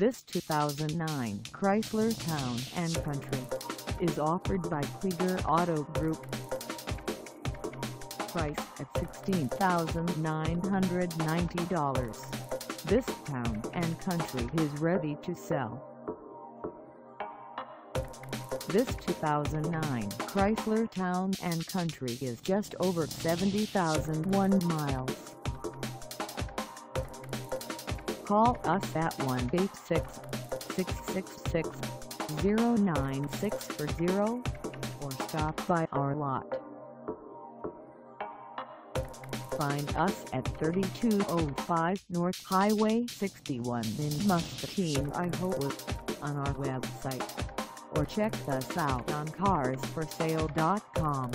This 2009 Chrysler Town & Country is offered by Krieger Auto Group. Price at $16,990. This Town & Country is ready to sell. This 2009 Chrysler Town & Country is just over 70,001 miles. Call us at 1-866-666-09640 or stop by our lot. Find us at 3205 North Highway 61 in Muscatine, Iowa on our website or check us out on carsforsale.com.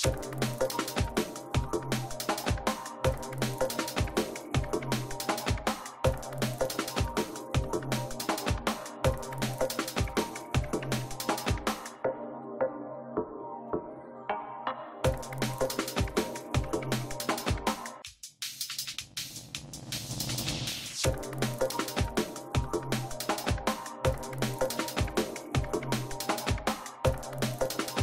Thank